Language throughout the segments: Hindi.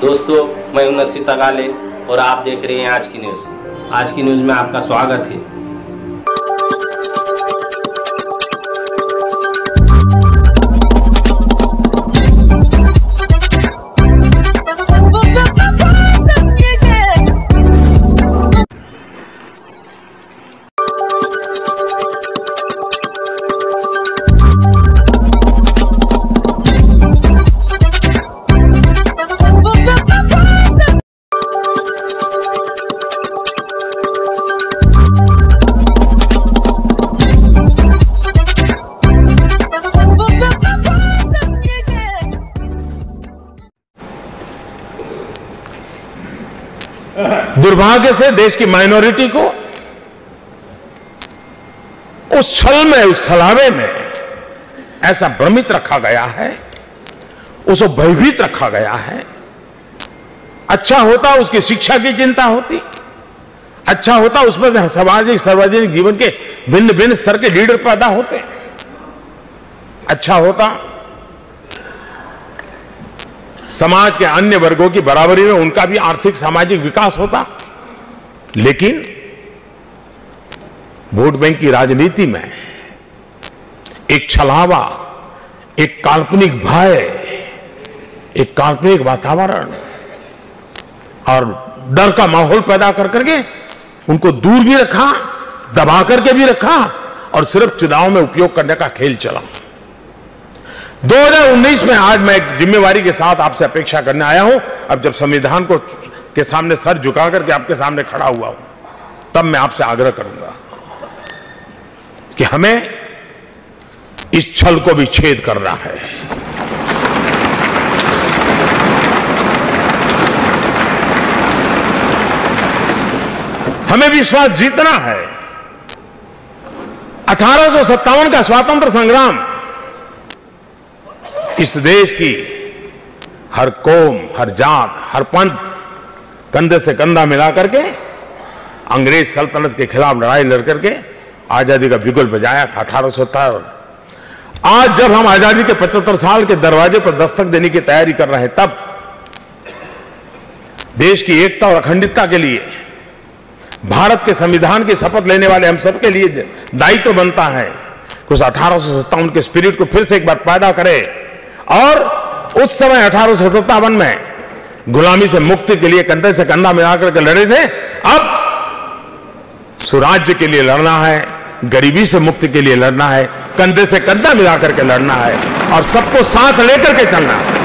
दोस्तों, मैं उन्नत सीता तगाले और आप देख रहे हैं आज की न्यूज़। आज की न्यूज़ में आपका स्वागत है। दुर्भाग्य से देश की माइनॉरिटी को उस छल में, उस छलावे में ऐसा भ्रमित रखा गया है, उसको भयभीत रखा गया है। अच्छा होता उसकी शिक्षा की चिंता होती अच्छा होता उसमें से सामाजिक, सार्वजनिक जीवन के भिन्न भिन्न स्तर के लीडर पैदा होते। अच्छा होता समाज के अन्य वर्गों की बराबरी में उनका भी आर्थिक सामाजिक विकास होता। लेकिन वोट बैंक की राजनीति में एक छलावा, एक काल्पनिक भय, एक काल्पनिक वातावरण और डर का माहौल पैदा कर करके उनको दूर भी रखा, दबा करके भी रखा और सिर्फ़ चुनाव में उपयोग करने का खेल चला। 2019 में आज मैं एक जिम्मेवारी के साथ आपसे अपेक्षा करने आया हूँ। अब जब संविधान को के सामने सर झुका करके आपके सामने खड़ा हुआ हूँ, तब मैं आपसे आग्रह करूँगा कि हमें इस छल को भी छेद करना है। हमें विश्वास जीतना है। अठारह सौ सत्तावन का स्वातंत्र संग्राम इस देश की हर कौम, हर जात, हर पंथ कंधे से कंधा मिला करके, अंग्रेज़ सल्तनत के खिलाफ लड़ाई लड़ करके आज़ादी का बिगुल बजाया था अठारह सौ सत्तावन आज जब हम आज़ादी के 75 साल के दरवाजे पर दस्तक देने की तैयारी कर रहे हैं, तब देश की एकता और अखंडता के लिए, भारत के संविधान की शपथ लेने वाले हम सबके लिए दायित्व तो बनता है। कि उस अठारह के स्पिरिट को फिर से एक बार पैदा करे। और उस समय अठारह सौ सत्तावन में गुलामी से मुक्ति के लिए कंधे से कंधा मिलाकर के लड़े थे। अब सुराज्य के लिए लड़ना है, गरीबी से मुक्ति के लिए लड़ना है, कंधे से कंधा मिलाकर के लड़ना है और सबको साथ लेकर के चलना। है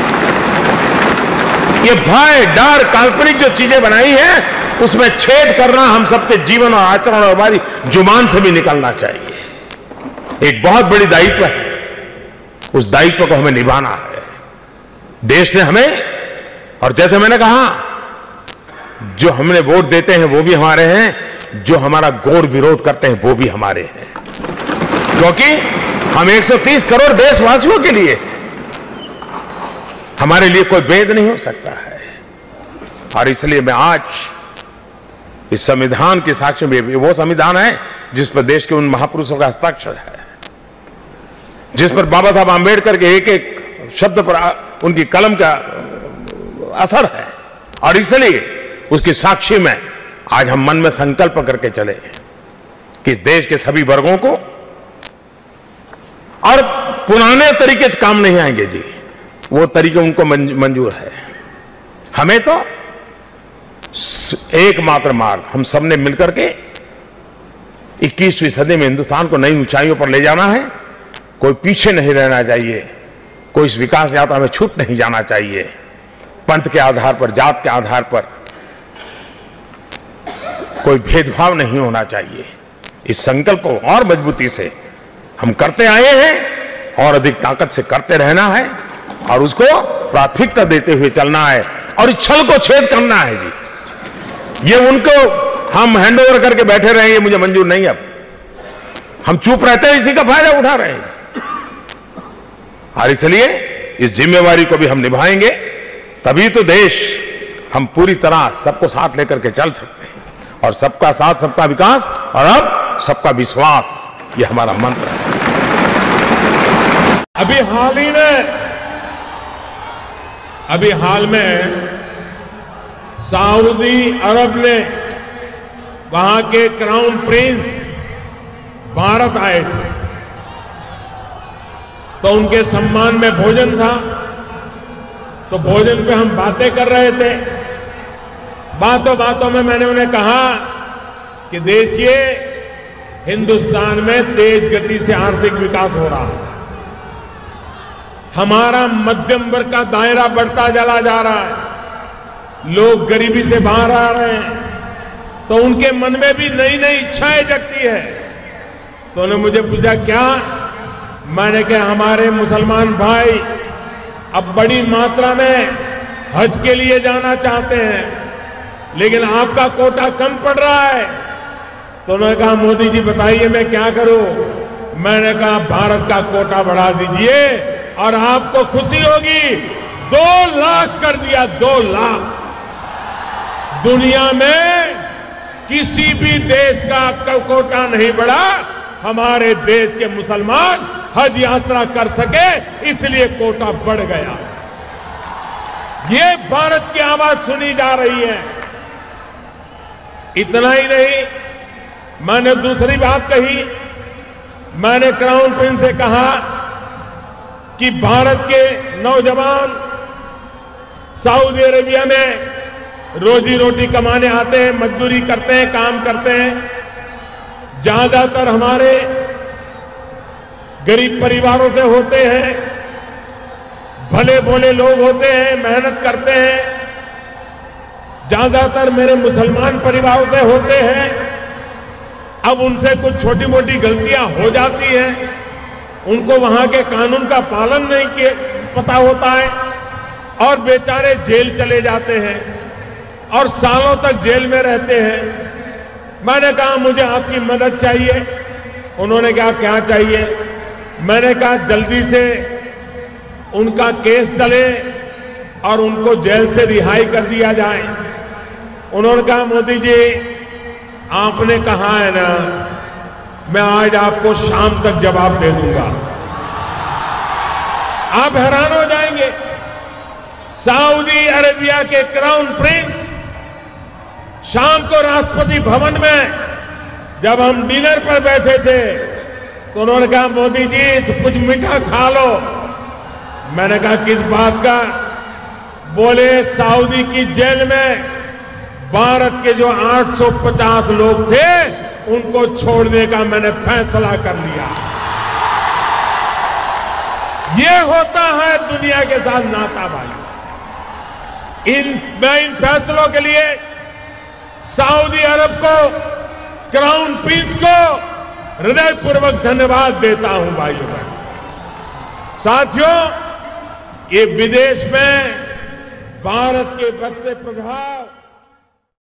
ये भय, डर, काल्पनिक जो चीज़ें बनाई है, उसमें छेद करना हम सबके जीवन और आचरण और हमारी ज़ुबान से भी निकलना चाहिए। एक बहुत बड़ी दायित्व है। उस दायित्व को हमें निभाना है। देश ने हमें, और जैसे मैंने कहा, जो हमने वोट देते हैं वो भी हमारे हैं, जो हमारा गौर विरोध करते हैं वो भी हमारे हैं। क्योंकि हम 130 करोड़ देशवासियों के लिए हमारे लिए कोई भेद नहीं हो सकता है। और इसलिए मैं आज इस संविधान के साक्ष्य में वो संविधान है जिस पर देश के उन महापुरुषों का हस्ताक्षर है। जिस पर बाबा साहब आंबेडकर के एक एक शब्द पर उनकी कलम का असर है। और इसलिए उसकी साक्षी में आज हम मन में संकल्प करके चले कि देश के सभी वर्गों को और पुराने तरीके से काम नहीं आएँगे जी। वो तरीके उनको मंजूर है। हमें तो एकमात्र मार्ग, हम सबने मिलकर के 21वीं सदी में हिंदुस्तान को नई ऊंचाइयों पर ले जाना है। कोई पीछे नहीं रहना चाहिए। कोई इस विकास यात्रा में छूट नहीं जाना चाहिए। पंथ के आधार पर, जात के आधार पर कोई भेदभाव नहीं होना चाहिए। इस संकल्प को और मजबूती से हम करते आए हैं और अधिक ताकत से करते रहना है और उसको प्राथमिकता देते हुए चलना है और इस छल को छेद करना है जी। ये उनको हम हैंड ओवर करके बैठे रहेंगे मुझे मंजूर नहीं अब। हम चुप रहते हैं, इसी का फ़ायदा उठा रहे हैं। और इसलिए इस जिम्मेवारी को भी हम निभाएँगे। तभी तो देश हम पूरी तरह सबको साथ लेकर के चल सकते हैं। और सबका साथ, सबका विकास और अब सबका विश्वास, ये हमारा मंत्र है। अभी हाल ही में, अभी हाल में सऊदी अरब ने वहाँ के क्राउन प्रिंस भारत आए थे। तो उनके सम्मान में भोजन था। तो भोजन पे हम बातें कर रहे थे। बातों बातों में मैंने उन्हें कहा कि देखिए, हिंदुस्तान में तेज गति से आर्थिक विकास हो रहा है। हमारा मध्यम वर्ग का दायरा बढ़ता चला जा रहा है। लोग गरीबी से बाहर आ रहे हैं। तो उनके मन में भी नई नई इच्छाएँ जगती है। तो उन्होंने मुझे पूछा, क्या मैंने कहा, हमारे मुसलमान भाई, अब बड़ी मात्रा में हज के लिए जाना चाहते हैं, लेकिन आपका कोटा कम पड़ रहा है। तो उन्होंने कहा, मोदी जी, बताइए मैं क्या करूँ? मैंने कहा, भारत का कोटा बढ़ा दीजिए और आपको खुशी होगी। दो लाख कर दिया, दो लाख। दुनिया में किसी भी देश का कोटा नहीं बढ़ा। हमारे देश के मुसलमान हज यात्रा कर सके, इसलिए कोटा बढ़ गया। ये भारत की आवाज़ सुनी जा रही है। इतना ही नहीं, मैंने दूसरी बात कही। मैंने क्राउन प्रिंस से कहा कि भारत के नौजवान सऊदी अरेबिया में रोजी रोटी कमाने आते हैं, मजदूरी करते हैं, काम करते हैं। ज़्यादातर हमारे गरीब परिवारों से होते हैं, भले भोले लोग होते हैं, मेहनत करते हैं, ज़्यादातर मेरे मुसलमान परिवारों से होते हैं, अब उनसे कुछ छोटी मोटी गलतियाँ हो जाती हैं, उनको वहाँ के कानून का पालन नहीं किए, पता होता है, और बेचारे जेल चले जाते हैं, और सालों तक जेल में रहते हैं। मैंने कहा, मुझे आपकी मदद चाहिए। उन्होंने कहा क्या चाहिए? मैंने कहा, जल्दी से उनका केस चले और उनको जेल से रिहाई कर दिया जाए। उन्होंने कहा, मोदी जी, आपने कहा है ना, मैं आज आपको शाम तक जवाब दे दूँगा। आप हैरान हो जाएँगे। सऊदी अरेबिया के क्राउन प्रिंस शाम को राष्ट्रपति भवन में जब हम डिनर पर बैठे थे तो उन्होंने कहा, मोदी जी तो कुछ मीठा खा लो। मैंने कहा, किस बात का? बोले सऊदी की जेल में भारत के जो 850 लोग थे, उनको छोड़ने का मैंने फैसला कर लिया। ये होता है दुनिया के साथ नाता भाई इन, मैं इन फैसलों के लिए सऊदी अरब को, क्राउन प्रिंस को हृदयपूर्वक धन्यवाद देता हूँ भाइयों बहन। साथियों ये विदेश में भारत के बढ़ते प्रभाव